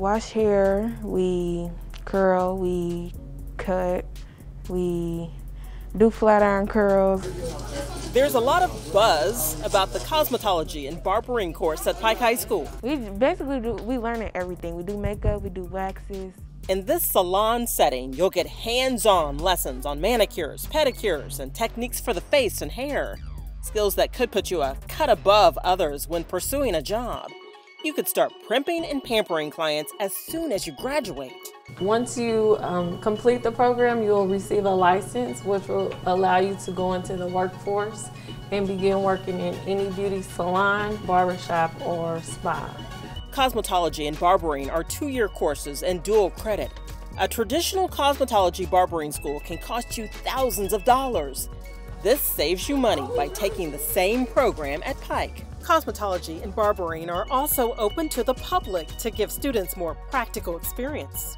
Wash hair, we curl, we cut, we do flat iron curls. There's a lot of buzz about the cosmetology and barbering course at Pike High School. We basically do, we learn everything. We do makeup, we do waxes. In this salon setting, you'll get hands-on lessons on manicures, pedicures, and techniques for the face and hair. Skills that could put you a cut above others when pursuing a job. You could start primping and pampering clients as soon as you graduate. Once you um, complete the program, you'll receive a license which will allow you to go into the workforce and begin working in any beauty salon, barbershop, or spa. Cosmetology and barbering are two-year courses and dual credit. A traditional cosmetology barbering school can cost you thousands of dollars. This saves you money by taking the same program at Pike. Cosmetology and barbering are also open to the public to give students more practical experience.